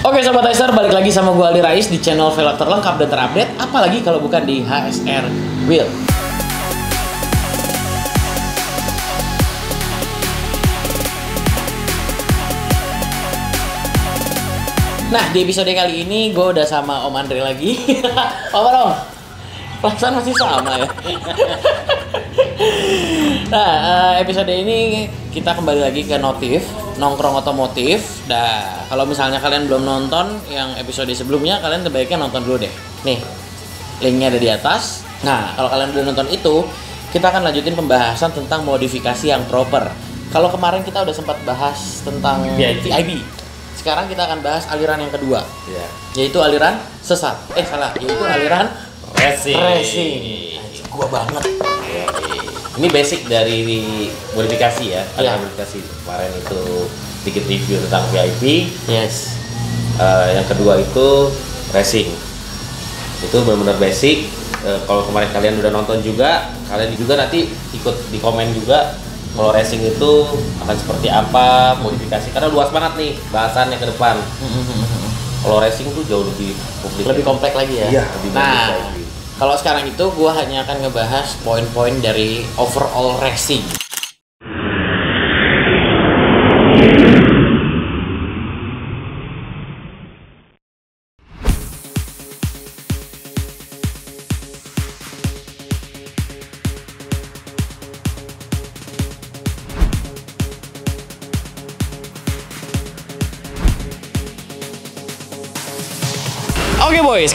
Oke Sobat Racer, balik lagi sama gue Aldi Rais di channel velg terlengkap dan terupdate Apalagi kalau bukan di HSR Wheel. Nah di episode kali ini gue udah sama Om Andre lagi. Apa dong? Perasaan masih sama ya Nah eh, episode ini kita kembali lagi ke notif Nongkrong otomotif. Nah kalau misalnya kalian belum nonton yang episode sebelumnya Kalian sebaiknya nonton dulu deh. Nih linknya ada di atas. Nah kalau kalian udah nonton itu Kita akan lanjutin pembahasan tentang modifikasi yang proper. Kalau kemarin kita udah sempat bahas tentang VIP. VIB Sekarang kita akan bahas aliran yang kedua. Ya. yaitu aliran sesat. Eh salah. Yaitu aliran Racing. racing. Gua banget. Ya, Ini basic dari modifikasi ya. Iya. Ada modifikasi kemarin itu sedikit review tentang VIP. yes Eh, yang kedua itu racing. Itu benar-benar basic. Eh, kalau kemarin kalian udah nonton juga, kalian juga nanti ikut di komen juga kalau racing itu akan seperti apa modifikasi karena luas banget nih bahasannya ke depan. Kalau racing tuh jauh lebih lebih kompleks lagi ya Iya, lebih nah. Kalau sekarang itu gua hanya akan ngebahas poin-poin dari overall racing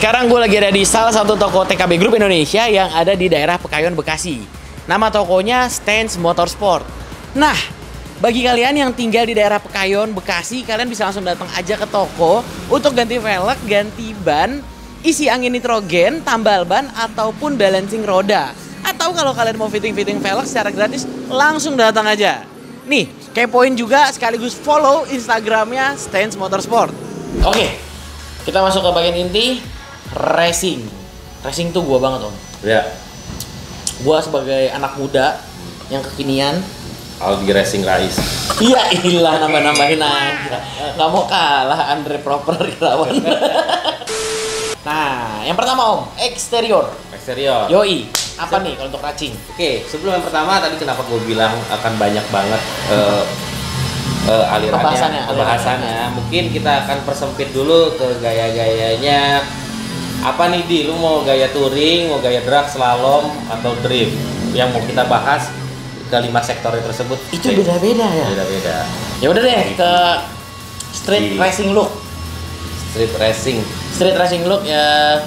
sekarang gue lagi ada di salah satu toko TKB Group Indonesia yang ada di daerah Pekayon, Bekasi. Nama tokonya Stance Motorsport. Nah, bagi kalian yang tinggal di daerah Pekayon, Bekasi, kalian bisa langsung datang aja ke toko untuk ganti velg, ganti ban, isi angin nitrogen, tambal ban, ataupun balancing roda. Atau kalau kalian mau fitting-fitting velg secara gratis, langsung datang aja. Nih, kepoin juga sekaligus follow Instagramnya Stance Motorsport. Oke, kita masuk ke bagian inti racing. Racing tuh gua banget om. Ya. Gua sebagai anak muda yang kekinian. Aldi Racing Rais. Iya ilah nambah-nambahin aja. Nggak mau kalah Andre Proper Irawan. nah, yang pertama om, eksterior. Eksterior. Yoi, apa nih kalau untuk racing? Oke, sebelum yang pertama tadi kenapa gue bilang akan banyak banget eh eh, alirannya, Pembahasannya, pembahasannya. Mungkin kita akan persempit dulu ke gaya-gayanya. Apa nih di? Lu mau gaya touring, mau gaya drag, slalom, atau drift? Yang mau kita bahas ke lima sektor tersebut. Itu beda-beda ya. Beda-beda. Ya udah deh ke street Di- racing look. Street racing. Street racing look ya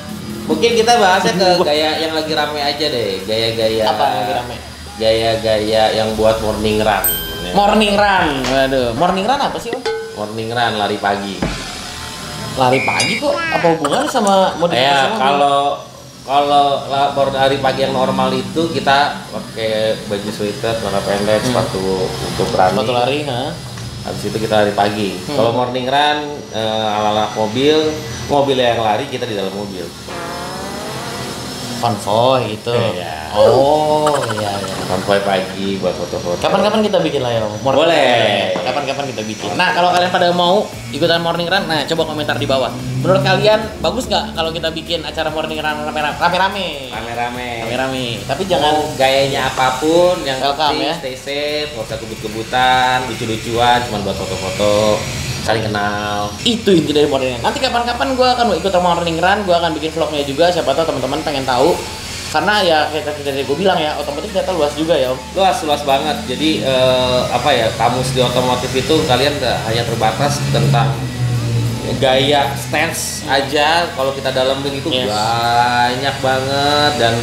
Mungkin kita bahasnya ke gaya yang lagi rame aja deh. Gaya-gaya. apa yang lagi rame? Gaya-gaya yang buat morning run. Morning run. Waduh, morning run apa sih om? morning run lari pagi. Lari pagi kok? Apa hubungannya sama modifikasi Ya kalau kalau la- baru hari pagi yang normal itu kita pakai baju sweater, celana pendek, Hmm. sepatu untuk running. Sepatu lari, ha? Habis itu kita lari pagi. Hmm. Kalau morning run eh, ala-ala mobil, mobil yang lari kita di dalam mobil. Konvoy itu. Iya. Oh, iya iya. Konvoy pagi buat foto-foto. Kapan-kapan kita bikin lah ya. Morning Boleh. Kapan-kapan kita bikin. Nah, kalau kalian pada mau ikutan morning run, nah coba komentar di bawah. Menurut kalian bagus nggak kalau kita bikin acara morning run rame-rame? Rame-rame. Rame-rame. Tapi jangan Mau gayanya apa pun yang Welcome, penting ya. stay safe, nggak usah kebut-kebutan, lucu-lucuan, cuma buat foto-foto, saling kenal. itu inti dari morning run. Nanti kapan-kapan gue akan ikut morning run, gue akan bikin vlognya juga. Siapa tahu teman-teman pengen tahu. Karena ya kayak tadi gue bilang ya, otomotif ternyata luas juga ya, Om. luas luas banget jadi eh, apa ya kamus di otomotif itu kalian nggak hanya terbatas tentang gaya stance aja kalau kita dalamin itu Yes. banyak banget dan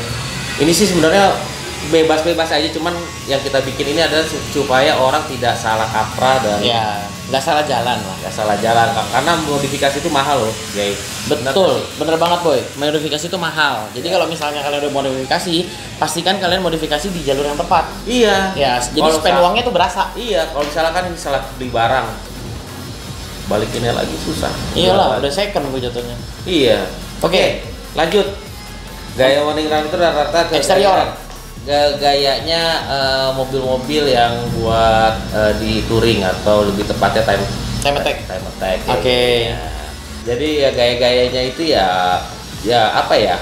ini sih sebenarnya bebas-bebas aja cuman yang kita bikin ini adalah su- supaya orang tidak salah kaprah dan Ya, nggak salah jalan lah. nggak salah jalan karena modifikasi itu mahal loh guys Betul, bener banget boy. Modifikasi itu mahal. Jadi kalau misalnya kalian udah modifikasi, pastikan kalian modifikasi di jalur yang tepat. iya Ya, jadi Kalau spend uangnya tuh berasa. iya kalau misalkan salah beli barang balikinnya lagi susah Iyalah, udah second gue jatuhnya. Iya. Oke. lanjut. Gaya morning run itu rata-rata Eksterior. Gaya- ga- gayanya eh, mobil-mobil yang buat eh, di touring atau lebih tepatnya time Time attack. time attack. Oke. Ya. Jadi ya gaya-gayanya itu ya ya apa ya?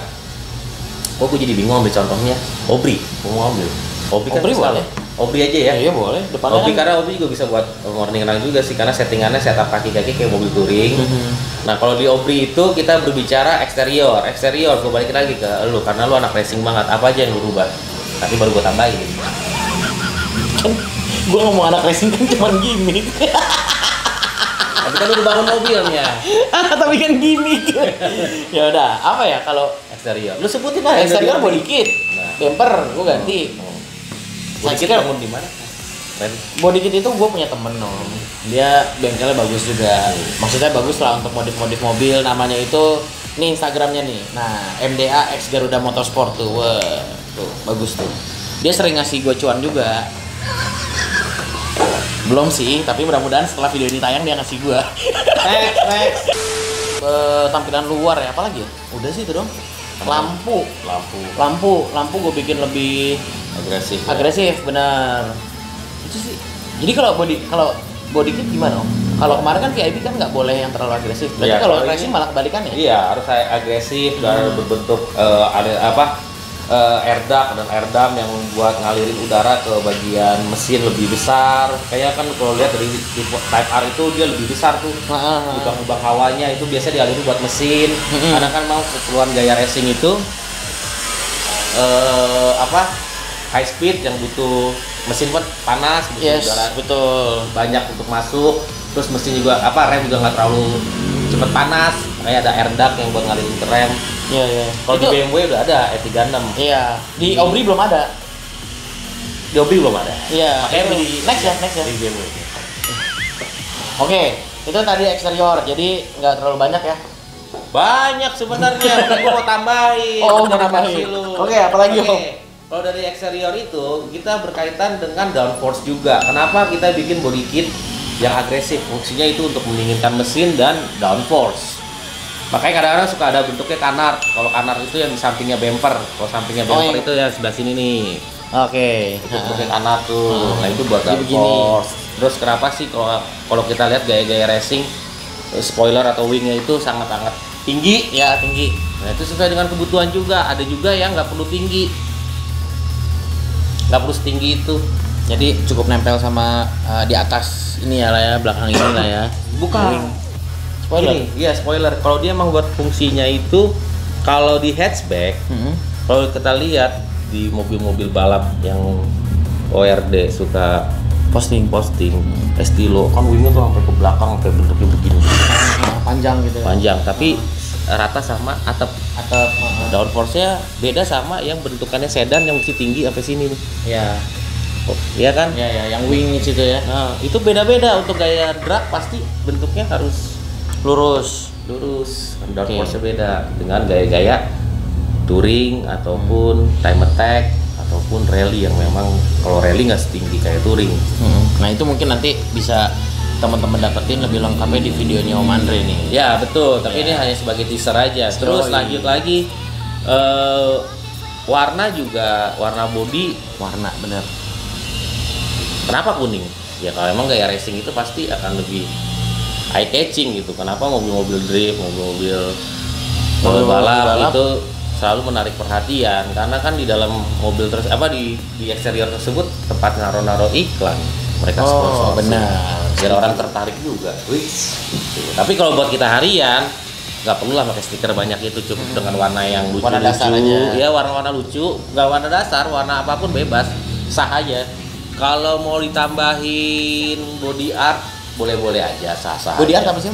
Kok gue jadi bingung ambil contohnya? Obri, mau ngambil. Obri kan Obri boleh. Obri aja ya. iya boleh. Depannya Obri kan- karena Obri juga bisa buat morning run juga sih karena settingannya setup kaki-kaki kayak mobil touring. Mhm. Nah kalau di Obri itu kita berbicara eksterior, eksterior gue balikin lagi ke lu karena lu anak racing banget. Apa aja yang lu rubah? Nanti baru gue tambahin. kan gue ngomong anak racing kan cuma gimmick. Tapi kan udah bangun mobilnya. tapi kan gimmick. ya udah, apa ya kalau Eksterior. Lu sebutin aja. exterior dari body Obri. kit, Nah. bumper gue ganti. Oh. Saya Body kit bangun di mana? Body kit itu gue punya temen om. Dia bengkelnya bagus juga. Maksudnya bagus lah untuk modif-modif mobil. Namanya itu ini Instagramnya nih. Nah MDA X Garuda Motorsport tuh. Wah, tuh bagus tuh. Dia sering ngasih gue cuan juga. Belum sih, tapi mudah-mudahan setelah video ini tayang dia ngasih gue. Next, next. Eh, tampilan luar ya, apalagi ya? Udah sih itu dong. Lampu, Lampu lampu, lampu gue bikin lebih agresif. ya. agresif benar itu sih jadi kalau body kalau body kit gimana om kalau kemarin kan VIP kan nggak boleh yang terlalu agresif berarti Iya, kalau kalau ini- malah kebalikan ya Iya, harus saya agresif dan Hmm. berbentuk eh, ada apa? Eh, air duct dan air dam yang membuat ngalirin udara ke bagian mesin lebih besar. Kayak kan kalau lihat dari tipe Type R itu dia lebih besar tuh. Ah, lubang-lubang hawanya itu biasanya dialirin buat mesin. Karena kan mau keperluan gaya racing itu eh apa high speed yang butuh mesin kan panas butuh yes udara betul. banyak untuk masuk. Terus mesin juga apa rem juga nggak terlalu cepet panas. Kayak ada air duct yang buat ngalirin ke rem iya iya kalau di BMW udah ada E36 iya di Obri belum ada di Obi belum ada iya Makanya di- next ya next ya di BMW oke itu tadi eksterior jadi nggak terlalu banyak ya Banyak sebenarnya, gua mau tambahin. Oh, mau tambahin. Oke, apalagi, Oke. Om? Kalau dari eksterior itu kita berkaitan dengan downforce juga. Kenapa kita bikin body kit yang agresif? Fungsinya itu untuk mendinginkan mesin dan downforce. Makanya kadang-kadang suka ada bentuknya kanar. Kalau kanar itu yang di sampingnya bumper. Kalau sampingnya Oh, bumper yang- itu yang sebelah sini nih. oke Itu bentuknya kanar tuh. Hmm. Nah itu buat downforce. Terus kenapa sih kalau kalau kita lihat gaya-gaya racing eh, spoiler atau wingnya itu sangat-sangat tinggi ya tinggi Nah itu sesuai dengan kebutuhan juga. Ada juga yang nggak perlu tinggi, nggak perlu setinggi itu. jadi cukup nempel sama eh, di atas ini ya lah ya belakang ini lah ya Bukan. Wing. Spoiler? Ini, Iya spoiler. Kalau dia emang buat fungsinya itu, kalau di hatchback, Mm-mm. kalau kita lihat di mobil-mobil balap yang ORD suka posting posting estilo kan wingnya tuh sampai ke belakang sampai bentuknya begini panjang gitu ya? Panjang tapi rata sama atap. Atau uh, downforce-nya beda sama yang bentukannya sedan yang mesti tinggi sampai sini nih. Ya oh, iya kan? Ya ya yang wing itu ya. Nah, itu beda-beda untuk gaya drag pasti bentuknya harus lurus lurus. Oke. Downforce-nya beda dengan gaya-gaya touring ataupun time attack ataupun rally yang memang kalau rally nggak setinggi kayak touring. nah itu mungkin nanti bisa teman-teman dapetin lebih lengkapnya di videonya Om Andre nih Ya betul, tapi Ya. ini hanya sebagai teaser aja. Terus lanjut lagi eh, warna juga warna body warna bener Kenapa kuning? Ya kalau emang gaya racing itu pasti akan lebih eye catching gitu. Kenapa mobil-mobil drift, mobil-mobil mobil Mobil-mobil balap, balap. itu selalu menarik perhatian karena kan di dalam mobil terus apa di di eksterior tersebut tempat naro-naro iklan mereka Oh, sponsor benar. biar orang tertarik juga Wih, gitu. tapi kalau buat kita harian nggak perlu lah pakai stiker banyak itu cukup dengan warna yang lucu Warna dasar aja. ya warna-warna lucu nggak warna dasar warna apa pun bebas sah aja kalau mau ditambahin body art boleh-boleh aja sah-sah body art apa sih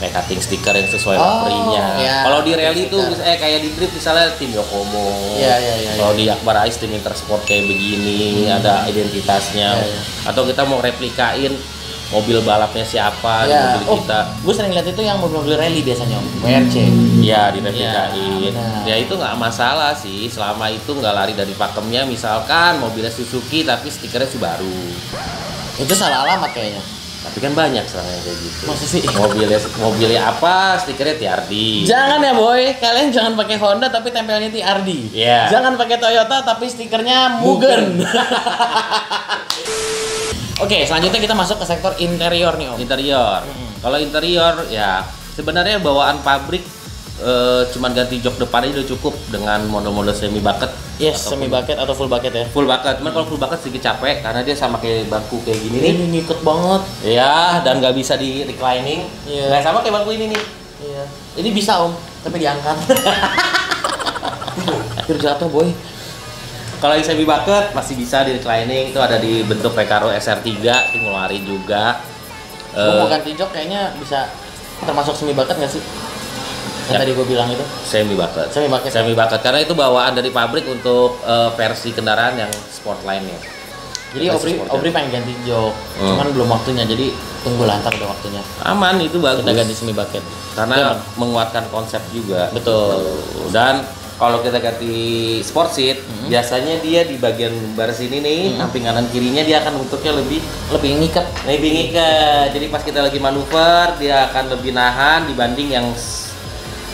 kayak cutting stiker yang sesuai Oh, ya, kalau di rally itu eh kayak di drift misalnya tim Yokomo. Iya, iya, iya, Kalau iya. di Akbar Ais tim Intersport kayak begini, ada identitasnya. Iya, iya. Atau kita mau replikain mobil balapnya siapa di ya mobil oh kita. gue sering lihat itu yang mobil-mobil rally biasanya Om WRC Ya direplikain. Iya, benar. ya itu nggak masalah sih, selama itu nggak lari dari pakemnya. Misalkan mobilnya Suzuki tapi stikernya Subaru. itu salah alamat kayaknya Tapi kan banyak sekarang yang kayak gitu. Masa sih? Mobilnya mobilnya apa, stikernya TRD. Jangan ya boy, kalian jangan pakai Honda tapi tempelnya TRD. Iya. Jangan pakai Toyota tapi stikernya Mugen. Oke, selanjutnya kita masuk ke sektor interior nih om. interior. Mm-mm. Kalau interior ya Sebenarnya bawaan pabrik eh, cuman ganti jok depan aja udah cukup dengan model-model semi bucket. Yes, semi bucket atau full bucket ya. Full bucket, cuman kalau full bucket sedikit capek karena dia sama kayak bangku kayak gini nih. Ini ngikut banget. Ya, dan nggak bisa di reclining. Iya. Nah, sama kayak bangku ini nih. Iya. Ini bisa om, tapi diangkat. Hampir jatuh boy. Kalau yang semi bucket masih bisa di reclining itu ada di bentuk Recaro SR3 itu ngeluarin juga. Gue Eh, mau ganti jok kayaknya bisa termasuk semi bucket nggak sih? Yang Ya. tadi gue bilang itu. semi bucket. Semi bucket. Semi bucket karena itu bawaan dari pabrik untuk eh, versi kendaraan yang sport lainnya. Jadi Obri, Obri pengen ganti jok, Hmm. cuman belum waktunya. Jadi tunggu lantar udah waktunya. Aman itu bagus. Kita ganti semi bucket. karena Iya. menguatkan konsep juga. Betul. Dan kalau kita ganti sport seat, Hmm. biasanya dia di bagian bar sini nih, samping kanan kirinya dia akan bentuknya lebih Lebih ngikat. lebih ngikat. Jadi pas kita lagi manuver, dia akan lebih nahan dibanding yang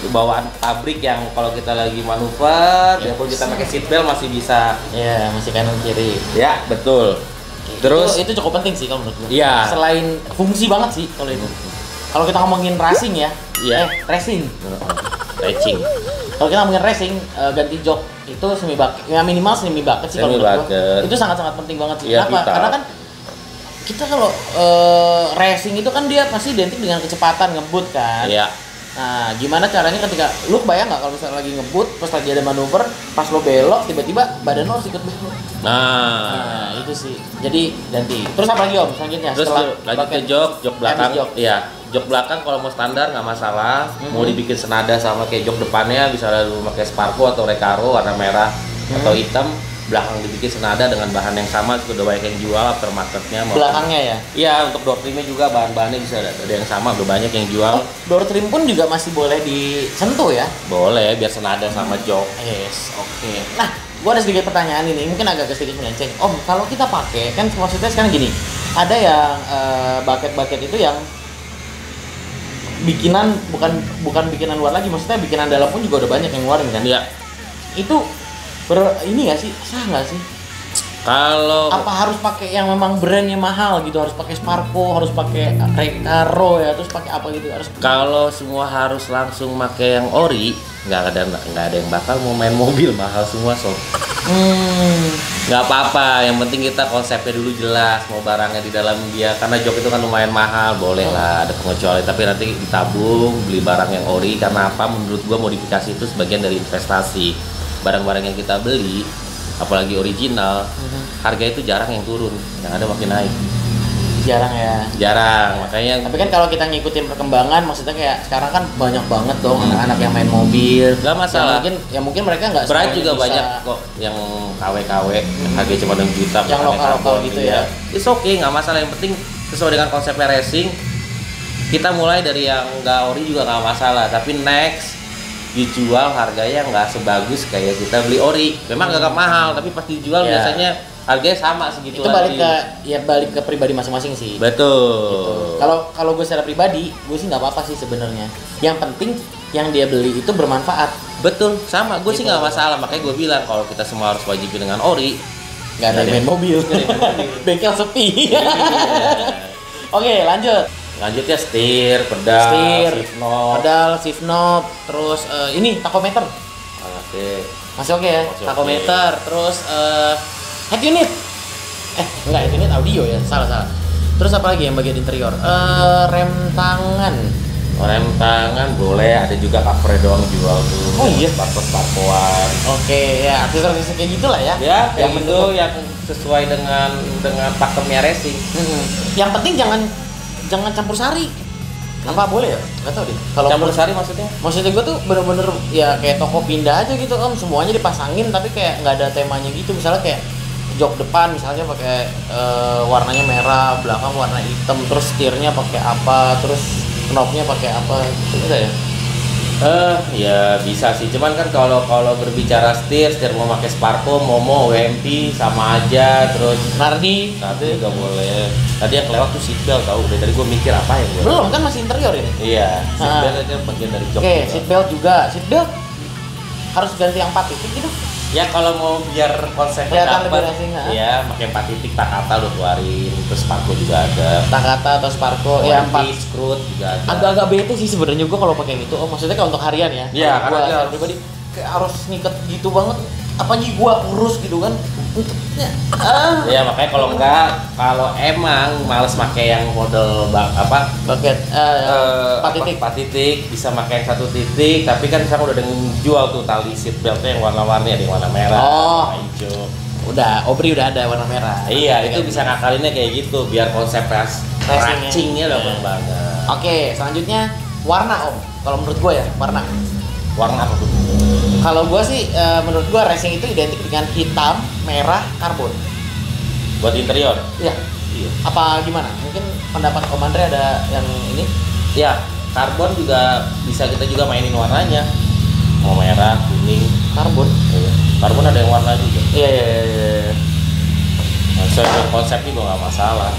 bawaan pabrik yang kalau kita lagi manuver, Yes. biarpun kita pakai seat belt masih bisa. Ya masih kanan kiri. Ya, betul. Terus itu, itu cukup penting sih kalau menurut gue. Iya. Selain fungsi banget sih kalau itu. Kalau kita ngomongin racing ya, Iya. eh racing. stretching. Kalau kita ngomongin racing, eh, ganti jok itu semi bucket, ya minimal semi bucket sih kalau menurut gua. bucket. Itu sangat-sangat penting banget sih. Iya, Kenapa? vital. Karena kan kita kalau eh, racing itu kan dia pasti identik dengan kecepatan ngebut kan. Iya. Nah, gimana caranya ketika lu bayang nggak kalau misalnya lagi ngebut, pas lagi ada manuver, pas lo belok, tiba-tiba badan lo harus ikut belok. Nah, Nah, itu sih. Jadi ganti. Terus apa lagi om selanjutnya? Terus Setelah lanjut ke jok, jok belakang. Jok. Iya, jok belakang kalau mau standar nggak masalah. Mau Mhm. dibikin senada sama kayak jok depannya, bisa lu pakai Sparko atau Recaro warna merah Mhm. atau hitam. Belakang dibikin senada dengan bahan yang sama, sudah banyak yang jual aftermarketnya. belakangnya ya. Iya, untuk door trimnya juga bahan-bahannya bisa ada, ada yang sama, udah banyak yang jual. Oh, door trim pun juga masih boleh disentuh ya. Boleh, biar senada sama jok. Yes, oke. Nah, gua ada sedikit pertanyaan ini, mungkin agak sedikit melenceng. Om, kalau kita pakai kan maksudnya sekarang gini, ada yang eh, bucket-bucket itu yang bikinan bukan bukan bikinan luar lagi, maksudnya bikinan dalam pun juga udah banyak yang ngeluarin kan. Iya. Itu ber ini nggak sih sah nggak sih? Kalau Apa harus pakai yang memang brandnya mahal gitu? Harus pakai Sparko, harus pakai Recaro ya, terus pakai apa gitu? Harus kalau semua harus langsung pakai yang ori, nggak ada nggak ada yang bakal mau main mobil mahal semua sob. hmm, nggak apa-apa yang penting kita konsepnya dulu jelas mau barangnya di dalam dia karena jok itu kan lumayan mahal boleh lah ada pengecualian tapi nanti ditabung beli barang yang ori karena apa menurut gua modifikasi itu sebagian dari investasi barang-barang yang kita beli apalagi original harga itu jarang yang turun yang ada makin naik jarang ya. jarang makanya Tapi kan kalau kita ngikutin perkembangan, maksudnya kayak sekarang kan banyak banget dong anak-anak yang main mobil. Nggak masalah. Ya mungkin, ya mungkin mereka nggak Berat juga bisa. banyak kok yang KW-KW harganya cuma 6 juta Yang lokal-lokal karbon gitu ya. It's okay, nggak masalah yang penting sesuai dengan konsepnya racing. Kita mulai dari yang nggak ori juga nggak masalah, tapi next dijual harganya nggak sebagus kayak kita beli ori. Memang agak mahal, tapi pas dijual Ya. biasanya harganya sama segitu Itu balik lagi. ke ya balik ke pribadi masing-masing sih. Betul. Gitu. Kalau kalau gue secara pribadi, gue sih nggak apa-apa sih sebenarnya. Yang penting yang dia beli itu bermanfaat. Betul, sama. Gue sih Gitu. nggak masalah. Makanya gue bilang kalau kita semua harus wajibin dengan ori. Nggak ada main mobil. Bengkel sepi. Oke, lanjut. Lanjutnya setir, pedal, Setir, shift knob. pedal, shift knob, terus eh, ini takometer. Oke. Masih oke ya, Masih takometer, terus eh, head unit. Eh, enggak head unit audio ya, salah salah. Terus apa lagi yang bagian interior? Eh, rem tangan. Rem tangan boleh, ada juga cover doang jual tuh. Oh iya? Sparko sparkoan. Oke, ya aksesoris kayak gitulah ya. Ya, yang itu yang sesuai dengan dengan pakemnya racing. Mm-mm. Yang penting jangan jangan campur sari. Apa boleh ya? Gak tau deh. Kalau Campur sari maksudnya? maksudnya gue tuh bener-bener ya kayak toko pindah aja gitu om semuanya dipasangin tapi kayak nggak ada temanya gitu misalnya kayak jok depan misalnya pakai eh, warnanya merah belakang warna hitam terus setirnya pakai apa terus knobnya pakai apa gitu ya Eh, ya bisa sih. Cuman kan kalau kalau berbicara setir, setir mau pakai Sparko, Momo, WMP sama aja. Terus Nardi satu juga boleh. Tadi yang kelewat tuh seatbelt tau. Dari tadi gue mikir apa ya gue. belum kan masih interior ini Iya, seatbelt Ah. itu bagian dari jok. oke juga. seatbelt juga seatbelt harus ganti yang empat titik gitu Ya kalau mau biar konsepnya dapat, ya pakai empat titik Takata udah keluarin, terus Sparko juga ada. Takata atau Sparko ya Warranty, empat. Screwed juga ada. agak-agak bete sih sebenarnya gua kalau pakai gitu. Oh maksudnya kalau untuk harian ya? Iya, karena dia- secara pribadi kayak harus ngikat gitu banget apalagi gua kurus gitu kan? Untuknya ah. Ya makanya kalau enggak, kalau emang males pakai yang model bak apa? Bucket eh, eh, empat apa, titik. Empat titik bisa pakai yang satu titik tapi kan sekarang udah ada yang jual tuh tali seat beltnya yang warna-warni ada yang warna merah Oh. warna hijau. Udah Obri udah ada warna merah. Iya itu bisa ngakalinnya kayak gitu biar konsep ras Racingnya. udah Iya. banget. Oke selanjutnya warna om. Kalau menurut gua ya warna. Warna apa tuh kalau gua sih eh, menurut gua racing itu identik dengan hitam merah karbon. Buat interior? Iya. Iya. Apa gimana? Mungkin pendapat Om Andre ada yang ini? Ya karbon juga bisa kita juga mainin warnanya. Mau merah kuning. Karbon? Iya. karbon ada yang warna juga. Iya iya iya, iya. nah, sesuai dengan konsepnya juga nggak masalah.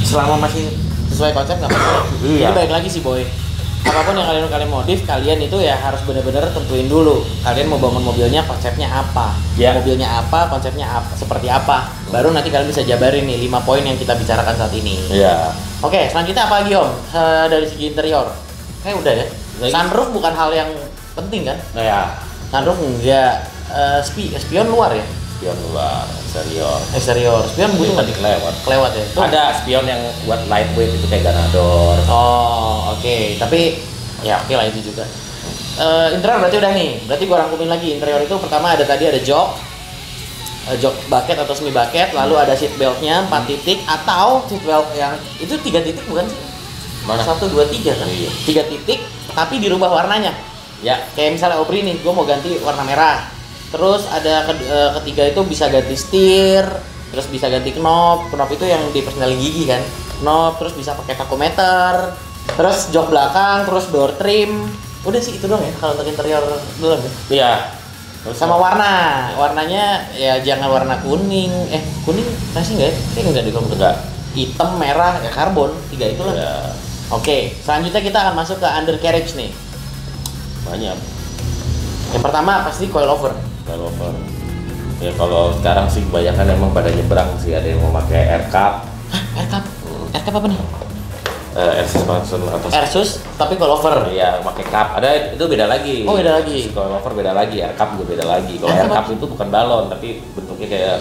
Selama masih sesuai konsep nggak apa-apa. Iya. Jadi baik lagi sih boy. Apa pun yang kalian kalian modif, kalian itu ya harus benar-benar tentuin dulu. Kalian mau bangun mobilnya konsepnya apa? Iya. Mobilnya apa? Konsepnya apa? Seperti apa? Baru nanti kalian bisa jabarin nih 5 poin yang kita bicarakan saat ini. iya Oke, selanjutnya apa lagi om? Eh, dari segi interior, kayak udah ya. Lagi. Sunroof bukan hal yang penting kan? nah ya Sunroof enggak. Eh, spi, spion luar ya? spion luar eksterior Eksterior. Spion butuh nggak? kelewat Kelewat ya? Tuh. ada spion yang buat lightweight itu kayak Ganador Oh, oke. Tapi ya oke lah itu juga. Eh, interior berarti udah nih. Berarti gua rangkumin lagi. Interior itu pertama ada tadi ada jok, eh, jok bucket atau semi bucket, lalu ada seat beltnya 4 titik atau seat belt yang itu tiga titik bukan sih? Mana? Satu, dua, tiga kan? Iya. Tiga titik, tapi dirubah warnanya. ya Kayak misalnya Opri nih, gua mau ganti warna merah. Terus ada eh, ketiga itu bisa ganti setir, terus bisa ganti knob. Knob itu yang di persneling gigi kan. Knob, terus bisa pakai takometer. Terus jok belakang, terus door trim. Udah sih itu doang ya kalau untuk interior doang ya. iya Sama warna. Warnanya ya jangan warna kuning. Eh, kuning masih enggak ya? Kayaknya enggak di menurut Enggak. Hitam, merah, ya karbon. Tiga itulah. ya, Oke, selanjutnya kita akan masuk ke undercarriage nih. banyak Yang pertama pasti coilover. Coilover ya kalau sekarang sih kebanyakan emang pada nyebrang sih ada yang mau pakai air cup Hah, air cup? Air cup apa nih? eh, air suspension atau Airsus tapi coilover. ya pakai cup ada itu beda lagi Oh, beda lagi. coilover beda lagi air cup juga beda lagi kalau Air air cup itu bukan balon tapi bentuknya kayak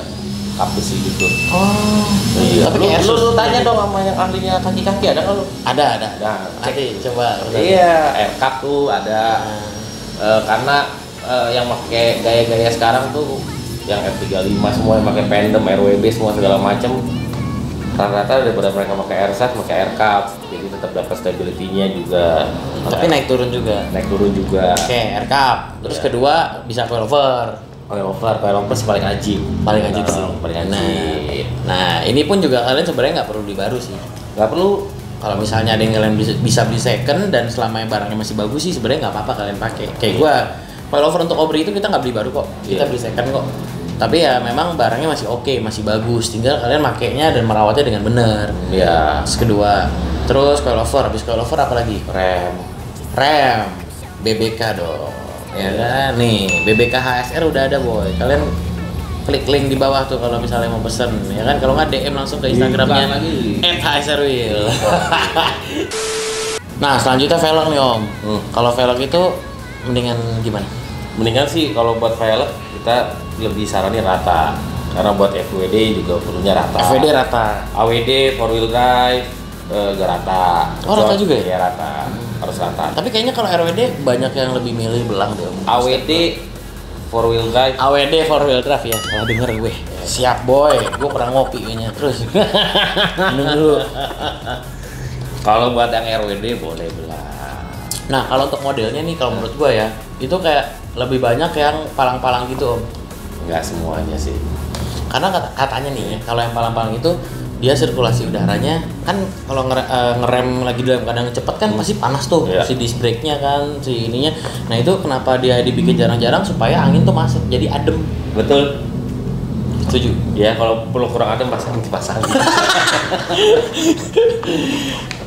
cup besi gitu Oh. Iya. Tapi Lu, kayak lu, lu tanya dong sama yang ahlinya kaki-kaki ada nggak lu? Ada, ada. Ada. Nanti coba. Iya, air cup tuh ada. Nah, Eh, karena eh, yang pakai gaya-gaya sekarang tuh yang F35 semua yang pakai pendem, RWB semua segala macem rata-rata daripada mereka pakai air set, pakai air cup jadi tetap dapat stability-nya juga Tapi naik turun juga. naik turun juga Oke, air cup. Terus Iya. kedua bisa coilover. coilover, coilover sih paling ajib Paling ajib Nah, sih. paling Nah, ajib nah, ini pun juga kalian sebenarnya nggak perlu beli baru sih. nggak perlu Kalau misalnya ada yang kalian bisa, bisa beli second dan selama yang barangnya masih bagus sih sebenarnya nggak apa-apa kalian pakai. Kayak gua coilover untuk Obri itu kita nggak beli baru kok. Kita Iya. beli second kok. Tapi ya memang barangnya masih oke, masih bagus. Tinggal kalian makainya dan merawatnya dengan benar. ya Terus kedua, terus coilover, habis coilover apa lagi? rem Rem, BBK dong. Ya kan? Nih, BBK HSR udah ada boy. Kalian klik link di bawah tuh kalau misalnya mau pesen ya kan kalau nggak DM langsung ke Instagramnya. @hsrwheel. nah selanjutnya velg nih om. Hmm. Kalau velg itu mendingan gimana? Mendingan sih kalau buat velg kita lebih saranin rata karena buat FWD juga perlunya rata FWD rata. AWD four wheel drive eh, gak rata Oh, rata juga ya? ya rata harus rata Tapi kayaknya kalau RWD banyak yang lebih milih belang deh. AWD four wheel drive AWD four wheel drive ya. Kalau denger gue. Siap boy, gue kurang ngopi kayaknya. Terus minum dulu. kalau buat yang RWD boleh belah Nah, kalau untuk modelnya nih kalau menurut gua ya, itu kayak lebih banyak yang palang-palang gitu, Om. nggak semuanya sih. Karena kat- katanya nih, kalau yang palang-palang itu dia sirkulasi udaranya kan kalau eh, ngerem lagi dalam keadaan cepet kan pasti panas tuh Iya. si disc brake-nya kan si ininya. Nah itu kenapa dia dibikin jarang-jarang? Supaya angin tuh masuk jadi adem. Betul. Setuju? Ya kalau perlu kurang adem pasang dipasang.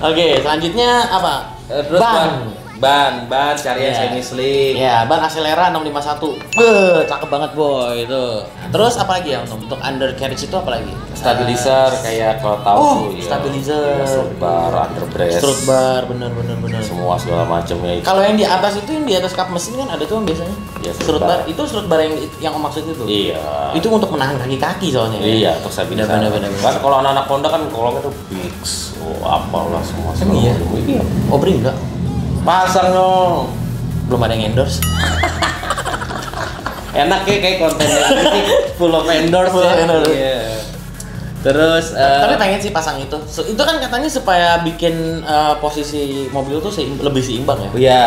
Oke selanjutnya apa? Eh, terus ban. ban Ban, ban cari yang Iya. semi slick. Ya, ban Acelera 651. Beuh, cakep banget boy itu. Terus apa lagi ya untuk untuk undercarriage itu apa lagi? Stabilizer kayak kalau tahu Oh, tuh ya. stabilizer. Ya, strut bar, underbrace. strut bar, bener bener bener. Semua segala macamnya. Kalau yang di atas itu yang di atas kap mesin kan ada tuh yang biasanya. Iya, strut bar. bar. Itu strut bar yang yang maksud itu. Iya. Itu untuk menahan kaki-kaki soalnya. ya? Iya, untuk stabilizer. Bener, bener, bener. Kan kalau anak-anak Honda kan kolongnya tuh fix. Oh, apalah semua. Emang iya? Iya. Obri enggak? Pasang dong. Belum ada yang endorse. Enak ya kayak kontennya ini full of endorse Full of ya. endorse. Iya. Terus eh, Tapi pengen sih pasang itu. So, itu kan katanya supaya bikin eh, posisi mobil tuh seim- lebih seimbang ya. Ya,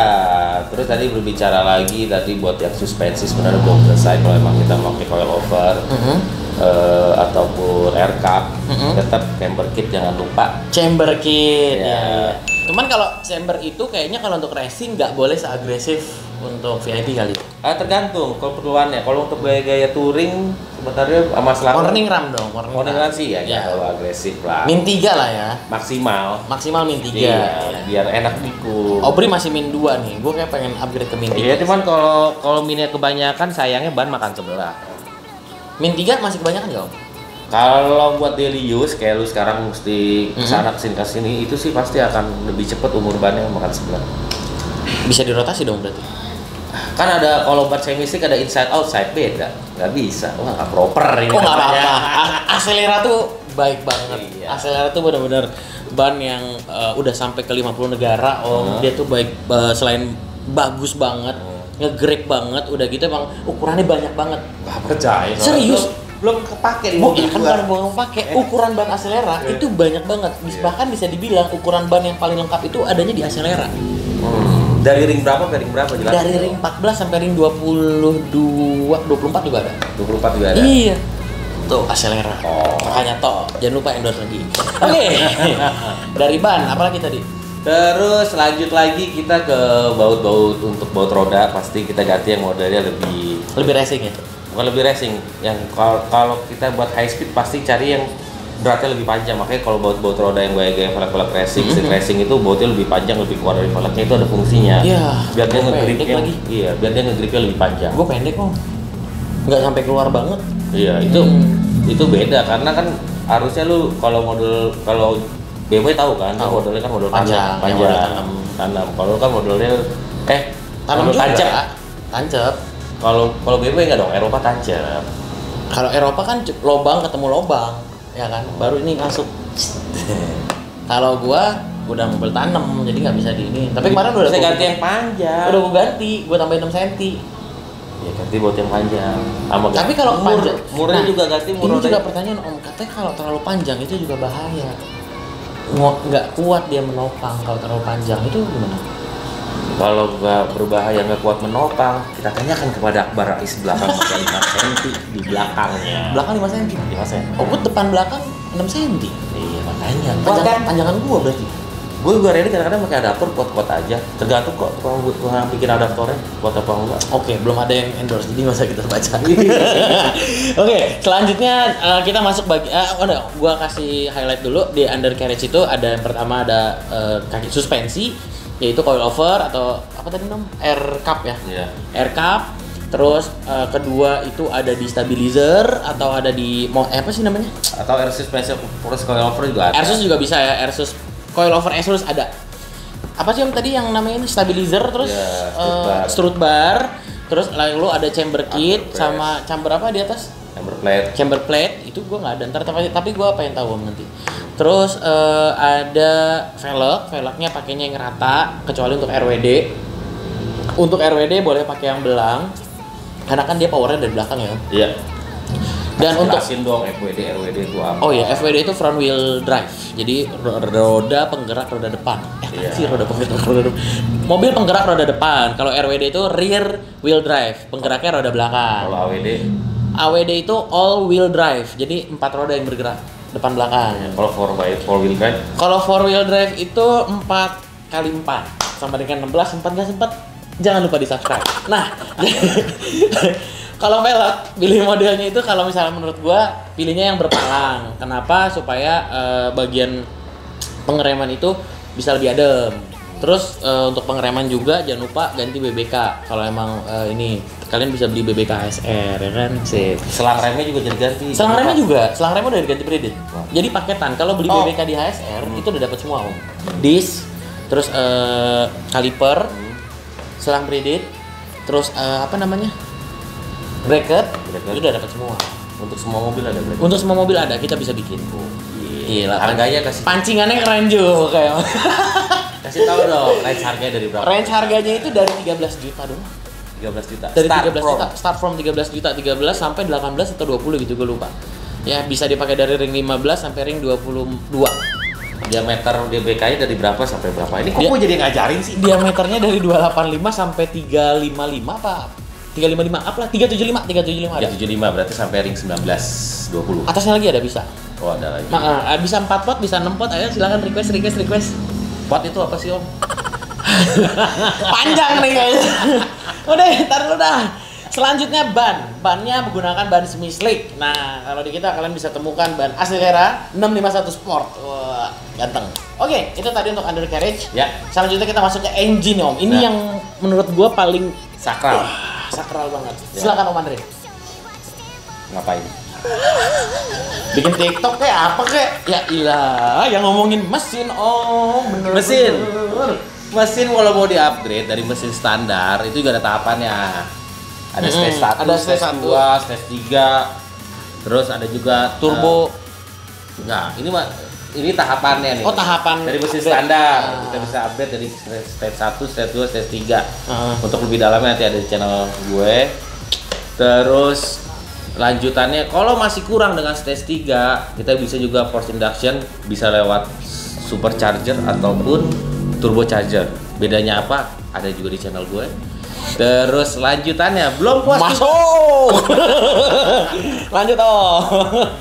terus tadi berbicara lagi tadi buat yang suspensi sebenarnya belum selesai kalau emang kita pakai coilover Mhm. eh, ataupun air cup, Mhm. tetap camber kit jangan lupa. Chamber kit Ya. ya. ya. Cuman kalau chamber itu kayaknya kalau untuk racing nggak boleh seagresif untuk VIP kali. Ah, tergantung kalau perluannya. Kalau untuk gaya-gaya touring sebenarnya sama selama Warning ram dong, warning, warning ram. sih ya, Ya. terlalu agresif lah. Min 3 lah ya. Maksimal. Maksimal min 3. Iya, biar enak dikul. Obri masih min 2 nih. Gue kayak pengen upgrade ke min 3. Iya, cuman kalau kalau minnya kebanyakan sayangnya ban makan sebelah. Min 3 masih kebanyakan nggak? Om? Kalau buat daily use kayak lu sekarang mesti Mhm. ke sana ke sini ke sini itu sih pasti akan lebih cepet umur bannya makan sebelah. Bisa dirotasi dong berarti. Kan ada kalau buat semi stick ada inside outside beda, nggak bisa. Wah nggak proper ini. Oh nggak apa-apa. A- Acelera tuh baik banget. Iya. Acelera tuh benar-benar ban yang uh, udah sampai ke 50 negara. Om, Hmm. dia tuh baik uh, selain bagus banget, Hmm. nge-grip banget, udah gitu emang ukurannya banyak banget. Nggak percaya. Serius? Belum, belum kepake Bu, ya kan kalau mau pakai ukuran ban Acelera Iya. itu banyak banget. Iya. Bahkan bisa dibilang ukuran ban yang paling lengkap itu adanya di Acelera. Hmm. Dari ring berapa ke ring berapa jelas? Dari ring 14 sampai ring 22, 24 juga ada. 24 juga ada. Iya. Tuh Acelera. Oh. Makanya toh, jangan lupa endorse lagi. Oke. Dari ban, apalagi tadi? Terus lanjut lagi kita ke baut-baut untuk baut roda pasti kita ganti yang modelnya lebih Lebih racing ya. Lebih racing yang kalau kalau kita buat high speed pasti cari yang beratnya lebih panjang makanya kalau baut-baut roda yang gaya-gaya velg-velg racing street Mhm. racing itu bautnya lebih panjang lebih kuat dari velgnya itu ada fungsinya Iya, biar dia ngegripnya lagi. iya biar dia ngegripnya lebih panjang Gue pendek kok. Nggak sampai keluar banget. iya itu Hmm. itu beda karena kan harusnya lu kalau model kalau BMW tahu kan Tahu. modelnya kan model Panjang, panjang model tanam. tanam kalau kan modelnya eh Tanam model juga. tancap Tancap. Kalau kalau BMW nggak dong Eropa tancap Kalau Eropa kan lobang ketemu lobang, ya kan? Baru ini masuk. Kalau gua udah mobil tanam, jadi nggak bisa di ini. Tapi kemarin udah gua- ganti yang panjang Udah gua ganti, gua tambahin 6 cm. Ya ganti buat yang panjang. Sama Tapi kalau mur, panjang, murnya Nah, juga ganti mur Ini juga pertanyaan Om, katanya kalau terlalu panjang itu juga bahaya. Nggak kuat dia menopang kalau terlalu panjang itu gimana? Kalau nggak berbahaya nggak kuat menopang, kita tanyakan kepada Akbar Rais belakang pakai 5 cm di belakangnya. Belakang 5 cm. 5 cm. Oh, gua depan belakang 6 cm. Iya makanya. Panjang, panjangan gua berarti. Gue juga ready kadang-kadang pakai adaptor kuat-kuat aja. Tergantung kok tukang tukang bikin adaptornya kuat apa enggak. Oke, belum ada yang endorse, jadi usah kita baca. Oke, selanjutnya eh, kita masuk bagi, eh, oh, no, gua kasih highlight dulu di undercarriage itu ada yang pertama ada eh, kaki suspensi, yaitu coilover atau apa tadi nom? Air cup ya. Iya. Air cup. Terus eh, kedua itu ada di stabilizer atau ada di mau eh, apa sih namanya? Atau air suspension plus coilover juga ada. Airsus juga bisa ya, Airsus coilover Airsus ada. Apa sih yang tadi yang namanya ini stabilizer terus Ya, eh, strut bar. strut bar, terus lalu ada chamber kit sama chamber apa di atas? Chamber plate. Chamber plate itu gua nggak ada ntar tapi tapi gua pengen tahu Om, nanti. Terus eh, ada velg, velgnya pakainya yang rata kecuali untuk RWD. Untuk RWD boleh pakai yang belang karena kan dia powernya dari belakang ya. Iya. Dan untuk Jelasin dong FWD RWD itu apa. Oh ya, FWD itu front wheel drive. Jadi ro- roda penggerak roda depan. Eh, Iya. sih roda penggerak roda depan? Mobil penggerak roda depan. Kalau RWD itu rear wheel drive, penggeraknya roda belakang. Kalau AWD, AWD itu all wheel drive. Jadi empat roda yang bergerak depan belakang. kalau 4 by 4 wheel drive, Kalau four wheel drive itu 4 kali 4 sama dengan 16 4 nggak sempat jangan lupa di subscribe. Nah, kalau velg pilih modelnya itu kalau misalnya menurut gua pilihnya yang berpalang. Kenapa? Supaya eh, bagian pengereman itu bisa lebih adem. Terus eh, untuk pengereman juga jangan lupa ganti BBK. Kalau emang eh, ini kalian bisa beli BBK HSR ya kan. Sip. Selang remnya juga jadi ganti. Selang remnya juga, selang remnya udah diganti. Wah. Jadi paketan. Kalau beli Oh. BBK di HSR itu udah dapat semua om. Dis, terus eh, kaliper, selang Predit, terus eh, apa namanya? Bracket, Bracket. itu udah dapat semua. Untuk semua mobil ada berarti. Untuk semua mobil ada, kita bisa bikin. Gila, Harganya kasih Pancingannya keren juga kayak. kasih tahu dong range harganya dari berapa? Range harganya itu dari 13 juta dong. 13 juta. Dari Start 13 from. juta, start from 13 juta, 13 sampai 18 atau 20 gitu gue lupa. Ya bisa dipakai dari ring 15 sampai ring 22. Diameter DBK-nya dari berapa sampai berapa? Ini kok gue jadi ngajarin sih? Diameternya dari 285 sampai 355 apa? 355 apa lah? 375, 375 ada. Ya 75 berarti sampai ring 19 20. Atasnya lagi ada bisa. Oh, ada lagi. Nah, bisa 4 pot, bisa 6 pot. Ayo silakan request, request, request. Pot itu apa sih, Om? Panjang nih kayaknya. Udah, ntar dulu dah. Selanjutnya ban. Bannya menggunakan ban semi slick. Nah, kalau di kita kalian bisa temukan ban Acelera 651 Sport. Wah, ganteng. Oke, itu tadi untuk undercarriage. Ya, Selanjutnya kita masuk ke engine, Om. Ini Nah. yang menurut gua paling sakral. wah, sakral banget. Ya. Silakan Om Andre. Ngapain? Bikin TikTok kayak apa kayak? Ya ilah, yang ngomongin mesin, Om. Bener. Mesin. bener. Mesin kalau mau di-upgrade dari mesin standar itu juga ada tahapannya. Ada Mm-mm, stage 1, ada stage stage 2, stage 3. Terus ada juga Turbo. eh, Enggak, ini mah ini tahapannya nih. Oh, tahapan dari mesin upgrade. standar. Ah. Kita bisa upgrade dari stage 1, stage 2, stage 3. Ah. Untuk lebih dalamnya nanti ada di channel gue. Terus lanjutannya kalau masih kurang dengan stage 3, kita bisa juga force induction bisa lewat supercharger ataupun turbocharger. Bedanya apa? Ada juga di channel gue. Terus lanjutannya belum puas Masuk. Lanjut Om.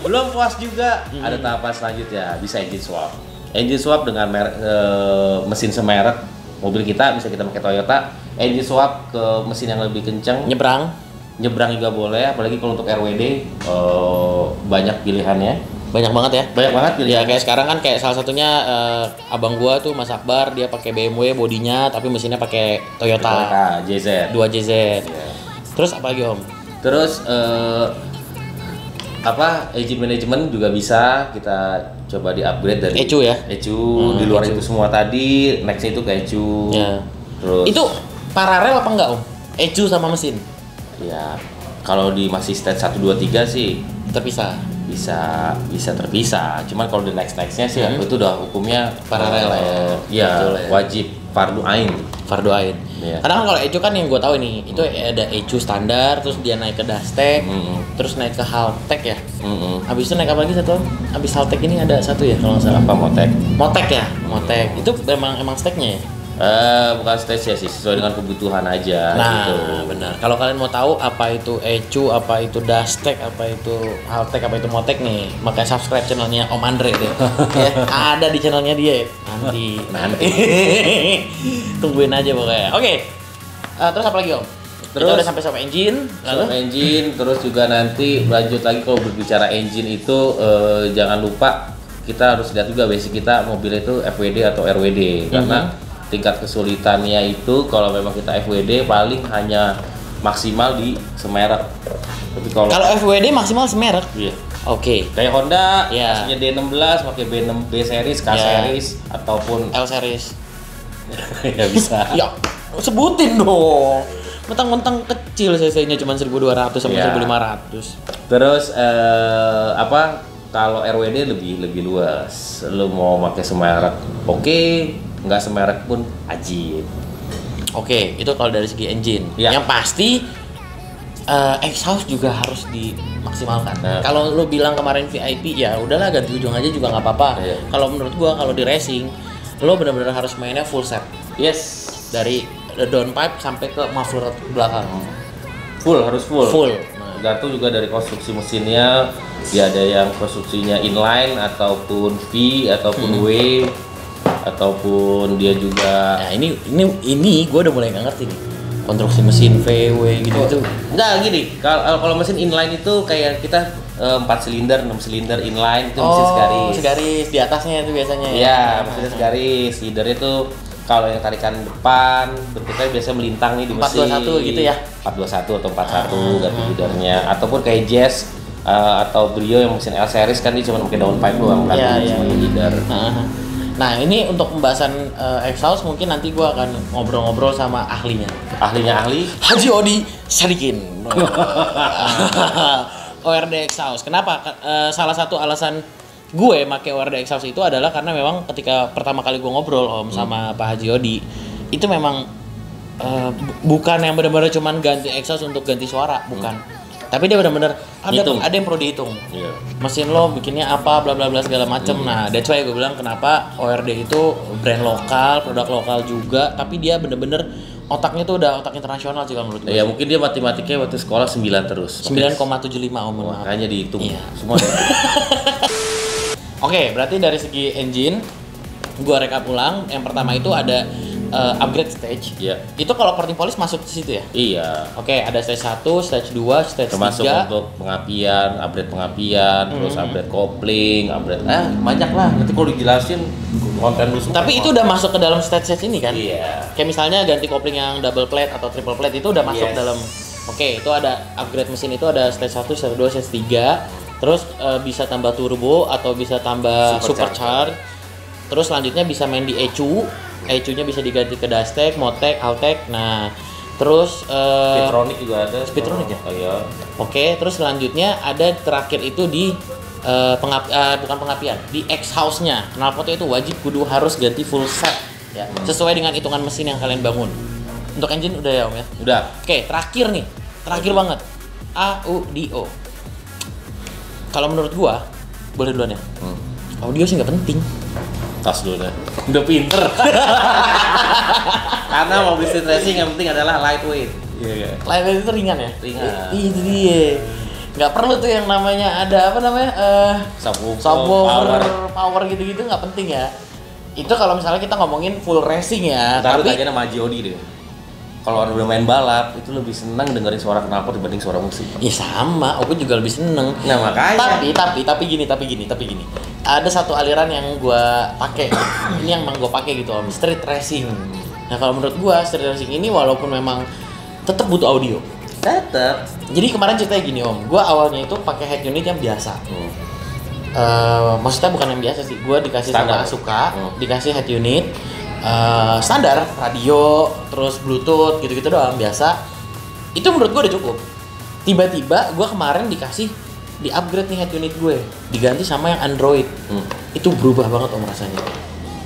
belum puas juga Hmm. ada tahapan selanjutnya bisa engine swap. Engine swap dengan merek, eh, mesin semerek mobil kita bisa kita pakai Toyota. Engine swap ke mesin yang lebih kencang Nyebrang. nyebrang juga boleh apalagi kalau untuk RWD eh, banyak pilihannya Banyak banget ya. banyak banget Ya pilihan kayak sekarang kan kayak salah satunya eh, abang gua tuh Mas Akbar dia pakai BMW bodinya tapi mesinnya pakai Toyota Toyota JZ 2JZ. Ya. Terus apa lagi Om? terus eh, apa engine management juga bisa kita coba di upgrade dari ECU ya? ECU Hmm, di luar ECU. itu semua tadi nextnya itu ke ECU Ya. terus Itu paralel apa enggak Om? ECU sama mesin ya kalau di masih stage 1 2 3 sih terpisah. Bisa bisa terpisah cuman kalau di next nextnya sih Hmm. itu udah hukumnya Paralel ya. eh, iya ya. wajib fardu ain Fardu Ain. Iya. Karena kan kalau ECU kan yang gue tahu ini, itu ada ECU standar, terus dia naik ke Dastek, Mm-mm. terus naik ke Haltech ya. Mm-mm. Habis itu naik apa lagi satu? Om? Habis Haltech ini ada satu ya kalau nggak salah. apa motek Motek ya, Motek. Itu emang emang steknya ya. Eh, bukan stage ya sih, sesuai dengan kebutuhan aja Nah, gitu. benar. Kalau kalian mau tahu apa itu ECU, apa itu Dastek, apa itu Haltech, apa itu Motek nih, makanya subscribe channelnya Om Andre deh. ya, ada di channelnya dia. Nanti, Nanti. Tungguin aja pokoknya. Oke. Eh, terus apa lagi Om? Terus udah sampai sampai engine, Lalu engine, terus juga nanti lanjut lagi kalau berbicara engine itu eh, jangan lupa kita harus lihat juga basic kita mobil itu FWD atau RWD karena tingkat kesulitannya itu kalau memang kita FWD paling hanya maksimal di semerek. Tapi kalau kalau FWD maksimal semerek. iya. Oke. Kayak Honda, Iya. aslinya D16 pakai B6 B series, K Iya. series ataupun L series. ya bisa. Ya, sebutin dong. Mentang-mentang kecil CC-nya cuma 1200 sampai Iya. 1500. Terus eh, apa kalau RWD lebih lebih luas. Lu mau pakai semerek, oke, nggak semerek pun ajib. Oke, itu kalau dari segi engine. Ya. Yang pasti eh, exhaust juga harus dimaksimalkan. Nah. Kalau lu bilang kemarin VIP, ya udahlah ganti ujung aja juga nggak apa-apa. Iya. Kalau menurut gua kalau di racing, lo benar-benar harus mainnya full set Yes, dari downpipe sampai ke muffler belakang. full harus full. Full. Nah, Tergantung juga dari konstruksi mesinnya. Dia ada yang konstruksinya inline ataupun V ataupun Hmm. W ataupun dia juga Nah ini ini ini gue udah mulai nggak ngerti nih konstruksi mesin VW gitu gitu. Enggak gini, kalau kalau mesin inline itu kayak kita eh, 4 silinder, 6 silinder inline itu mesin segaris. segaris di atasnya itu biasanya. ya? Iya, mesinnya segaris. Leader itu Kalau yang tarikan depan bentuknya biasanya melintang nih di mesin. 421 gitu ya? 421 atau 41 Ah. ganti leadernya ataupun kayak Jazz uh, atau Brio yang mesin L series kan dia cuma pakai daun pipe doang Iya, ganti iya, sebagai iya. leader. Nah ini untuk pembahasan eh, exhaust mungkin nanti gua akan ngobrol-ngobrol sama ahlinya. Ahlinya ahli Haji Odi Sadikin. ORD exhaust. Kenapa? Eh, salah satu alasan gue make ORD exhaust itu adalah karena memang ketika pertama kali gue ngobrol om sama Pak Haji Odi itu memang bu- bukan yang benar-benar cuman ganti exhaust untuk ganti suara, bukan. Tapi dia benar-benar ada Hitung. ada yang perlu dihitung. Iya. Mesin lo bikinnya apa bla bla bla segala macem. Hmm. Nah, that's why gue bilang kenapa ORD itu brand lokal, produk lokal juga, tapi dia bener-bener otaknya tuh udah otak internasional sih kalau menurut gue. Ya mungkin dia matematikanya waktu sekolah 9 terus. 9,75 om. Makanya dihitung. Iya. Semua. Oke, berarti dari segi engine, gua rekap ulang. Yang pertama itu ada uh, upgrade stage. Iya. Itu kalau porting polish masuk ke situ ya? Iya. Oke, ada stage 1, stage 2, stage termasuk 3. untuk pengapian, upgrade pengapian, terus Hmm. upgrade kopling, upgrade ah banyak lah. Nanti kalau dijelasin konten lu semua. Tapi itu udah masuk ke dalam stage-stage ini kan? Iya. Kayak misalnya ganti kopling yang double plate atau triple plate itu udah masuk Yes. dalam Oke, itu ada upgrade mesin itu ada stage 1, stage 2, stage 3. Terus eh, bisa tambah turbo atau bisa tambah Supercharger. supercharge. Terus selanjutnya bisa main di ECU. ECU-nya bisa diganti ke Dastec, Motec, Haltec. Nah, terus eh, Speedtronic juga ada. Speedtronic ya? Oh, iya. Oke, terus selanjutnya ada terakhir itu di eh, pengap eh, bukan pengapian, di X house-nya. Knalpotnya itu wajib kudu harus ganti full set ya, sesuai dengan hitungan mesin yang kalian bangun. Untuk engine udah ya Om ya. Udah. Oke, terakhir nih. Terakhir banget. AUDO. Kalau menurut gua, boleh duluan ya. Hmm. Audio sih nggak penting. Tas dulu deh. Udah pinter. Karena mobil street racing yang penting adalah lightweight. Iya, iya. Lain itu ringan ya? Ringan. Itu dia. Nggak perlu tuh yang namanya ada apa namanya? eh Subwoofer, subwoofer, power. power, gitu-gitu nggak penting ya. Itu kalau misalnya kita ngomongin full racing ya, Ntar tapi tanya sama Jody deh. Kalau orang udah main balap, itu lebih senang dengerin suara knalpot dibanding suara musik. ya sama, aku juga lebih seneng. Nah, makanya. Tapi tapi tapi gini, tapi gini, tapi gini. Ada satu aliran yang gua pakai. ini yang emang gua pakai gitu om, street racing. Nah kalau menurut gua street racing ini walaupun memang tetap butuh audio. Tetep. Jadi kemarin ceritanya gini om, gua awalnya itu pakai head unit yang biasa. Hmm. Eh, maksudnya bukan yang biasa sih, gue dikasih Standar. sama Asuka, Hmm. dikasih head unit eh, standar, radio, terus bluetooth gitu-gitu doang biasa. Itu menurut gue udah cukup. Tiba-tiba gue kemarin dikasih di upgrade nih head unit gue, diganti sama yang Android. Hmm. Itu berubah banget om rasanya.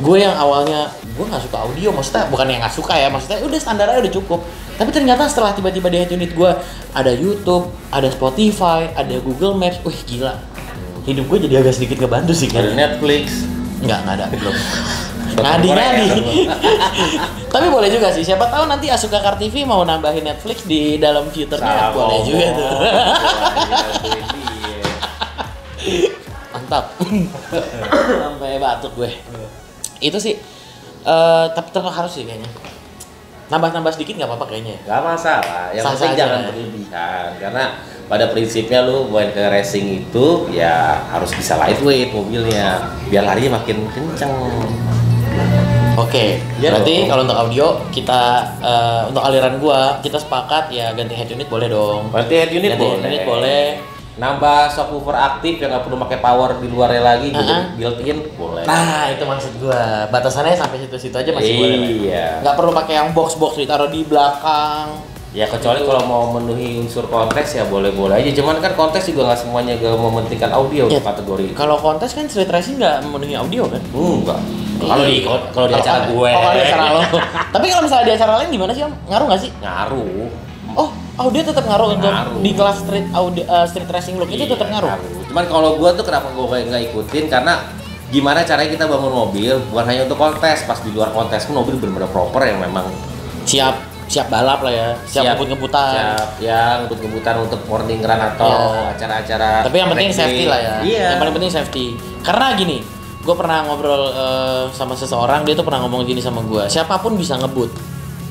Gue yang awalnya gue nggak suka audio, maksudnya bukan yang nggak suka ya, maksudnya udah standar aja udah cukup. Tapi ternyata setelah tiba-tiba di head unit gue ada YouTube, ada Spotify, ada Google Maps, wih gila. Hidup gue jadi agak sedikit ngebantu sih Ada kayaknya. Netflix. Enggak, enggak ada, belum. Ngadi Korea. ngadi. Tapi boleh juga sih. Siapa tahu nanti Asuka Car TV mau nambahin Netflix di dalam fiturnya boleh juga tuh. Mantap. Sampai batuk gue. Itu sih eh tapi tetap harus sih kayaknya. Nambah-nambah sedikit nggak apa-apa kayaknya. ya. Gak masalah, yang penting jangan ya. berlebihan Karena pada prinsipnya lu main ke racing itu ya harus bisa lightweight mobilnya Biar larinya makin kenceng Oke, Iya berarti dong. kalau untuk audio kita eh, untuk aliran gua kita sepakat ya ganti head unit boleh dong. Berarti head unit ganti boleh head unit boleh. Nambah subwoofer aktif yang nggak perlu pakai power di luarnya lagi gitu Uh-huh. built in boleh Nah, itu maksud gua. Batasannya sampai situ-situ aja masih boleh. Iya Nggak perlu pakai yang box-box ditaruh di belakang. Ya kecuali Itu. kalau mau memenuhi unsur kontes ya boleh-boleh aja. Cuman kan kontes juga nggak semuanya gak mementingkan audio Ya, kategori. Kalau kontes kan street racing nggak memenuhi audio kan? Enggak. Kalau di kalau di acara gue. Oh, kalau di acara lo. Tapi kalau misalnya di acara lain gimana sih, Om? Ngaruh nggak sih? Ngaruh. Oh, audio tetap ngaruh untuk Ngaruh. di kelas street audio, eh, street racing look itu Iya, tetap ngaruh. Cuman kalau gua tuh kenapa kayak nggak ikutin karena gimana caranya kita bangun mobil bukan hanya untuk kontes pas di luar kontes pun mobil benar-benar proper yang memang Siap siap balap lah ya, siap, ngebut-ngebutan. siap ya ngebut-ngebutan untuk morning run atau Iya. acara-acara Tapi yang penting day. safety lah ya. iya Yang paling penting safety. Karena gini, gue pernah ngobrol eh, sama seseorang, dia tuh pernah ngomong gini sama gue. Siapa pun bisa ngebut.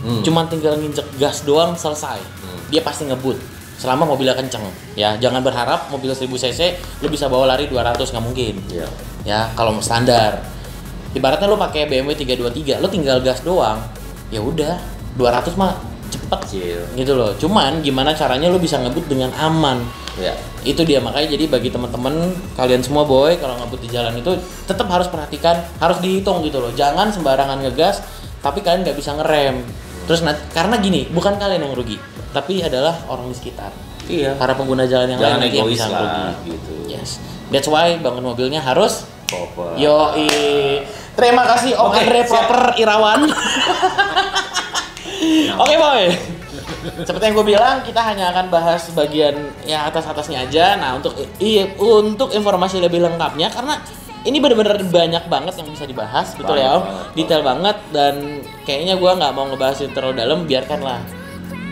Hmm. Cuman tinggal nginjek gas doang selesai. Dia pasti ngebut. Selama mobilnya kenceng. Ya, jangan berharap mobil 1000 cc lu bisa bawa lari 200 nggak mungkin. Iya. Ya, kalau standar. ibaratnya lo pakai BMW 323 lo tinggal gas doang ya udah 200 mah cepet Kecil. gitu loh cuman gimana caranya lo bisa ngebut dengan aman Ya. itu dia makanya jadi bagi teman-teman kalian semua boy kalau ngebut di jalan itu tetap harus perhatikan harus dihitung gitu loh jangan sembarangan ngegas tapi kalian nggak bisa ngerem terus nanti karena gini bukan kalian yang rugi tapi adalah orang di sekitar Iya. para pengguna jalan yang Jangan lain yang bisa lah rugi gitu. yes that's why bangun mobilnya harus Proper. yo terima kasih Om Oke, Andre. Proper Irawan oke boy. Seperti yang gue bilang kita hanya akan bahas bagian ya atas atasnya aja. Nah untuk i- untuk informasi lebih lengkapnya karena ini benar-benar banyak banget yang bisa dibahas betul ya om? banget, detail banget dan kayaknya gue nggak mau ngebahas itu terlalu dalam biarkanlah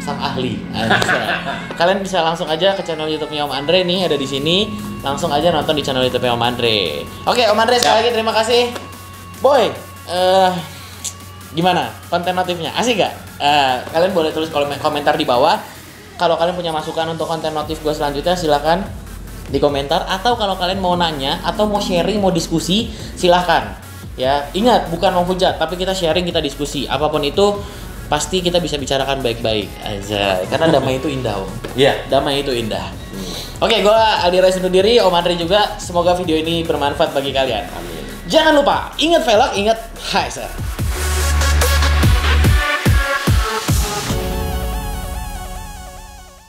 sang ahli. Anjay. kalian bisa langsung aja ke channel YouTube-nya Om Andre nih ada di sini. Langsung aja nonton di channel YouTube-nya Om Andre. Oke Om Andre sekali Siap. lagi terima kasih. Boy eh gimana? Konten notifnya? Asik gak Eh, kalian boleh tulis kolom- komentar di bawah. Kalau kalian punya masukan untuk konten notif gue selanjutnya silahkan di komentar atau kalau kalian mau nanya atau mau sharing mau diskusi silahkan ya ingat bukan mau hujat tapi kita sharing kita diskusi. Apa pun itu pasti kita bisa bicarakan baik-baik. Aja karena damai itu indah om. Iya. damai itu indah. Oke gue Aldi Rais undur diri Om Andre juga. Semoga video ini bermanfaat bagi kalian. Amin. jangan lupa ingat velg ingat HSR